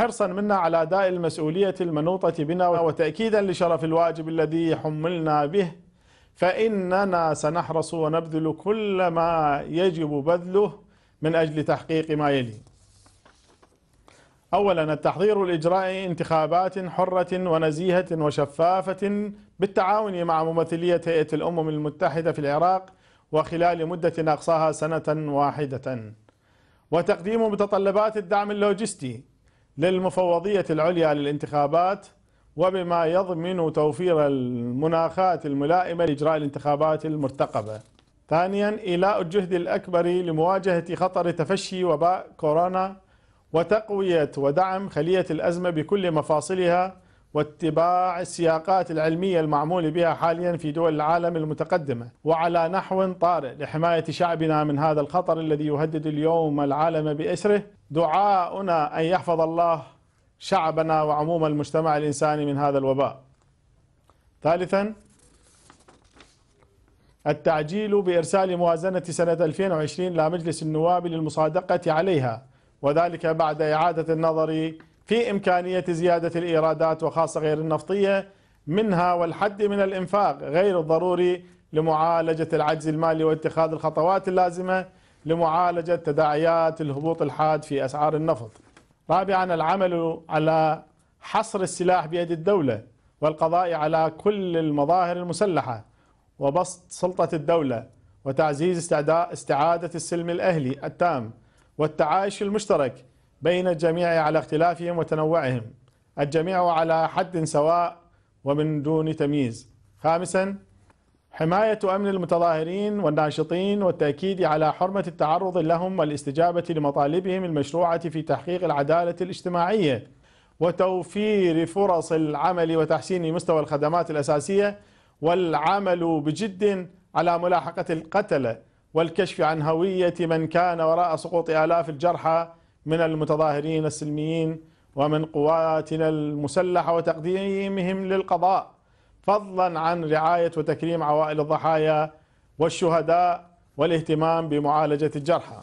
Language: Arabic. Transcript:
حرصا منا على أداء المسؤولية المنوطة بنا وتأكيدا لشرف الواجب الذي حملنا به. فإننا سنحرص ونبذل كل ما يجب بذله من أجل تحقيق ما يلي. أولا التحضير لإجراء انتخابات حرة ونزيهة وشفافة بالتعاون مع ممثلية هيئة الأمم المتحدة في العراق وخلال مدة أقصاها سنة واحدة. وتقديم متطلبات الدعم اللوجستي للمفوضية العليا للانتخابات وبما يضمن توفير المناخات الملائمة لإجراء الانتخابات المرتقبة. ثانيا إيلاء الجهد الأكبر لمواجهة خطر تفشي وباء كورونا وتقوية ودعم خلية الأزمة بكل مفاصلها واتباع السياقات العلمية المعمول بها حاليا في دول العالم المتقدمة. وعلى نحو طارئ لحماية شعبنا من هذا الخطر الذي يهدد اليوم العالم بأسره دعاؤنا أن يحفظ الله شعبنا وعموم المجتمع الإنساني من هذا الوباء. ثالثا التعجيل بإرسال موازنة سنة 2020 إلى مجلس النواب للمصادقة عليها وذلك بعد إعادة النظر في إمكانية زيادة الإيرادات وخاصة غير النفطية منها والحد من الإنفاق غير الضروري لمعالجة العجز المالي واتخاذ الخطوات اللازمة لمعالجة تداعيات الهبوط الحاد في أسعار النفط. رابعا العمل على حصر السلاح بيد الدولة والقضاء على كل المظاهر المسلحة وبسط سلطة الدولة وتعزيز استعادة السلم الأهلي التام والتعايش المشترك بين الجميع على اختلافهم وتنوعهم. الجميع على حد سواء ومن دون تمييز. خامسا حماية أمن المتظاهرين والناشطين والتأكيد على حرمة التعرض لهم والاستجابة لمطالبهم المشروعة في تحقيق العدالة الاجتماعية وتوفير فرص العمل وتحسين مستوى الخدمات الأساسية والعمل بجد على ملاحقة القتلة والكشف عن هوية من كان وراء سقوط آلاف الجرحى من المتظاهرين السلميين ومن قواتنا المسلحة وتقديمهم للقضاء. فضلا عن رعاية وتكريم عوائل الضحايا والشهداء والاهتمام بمعالجة الجرحى.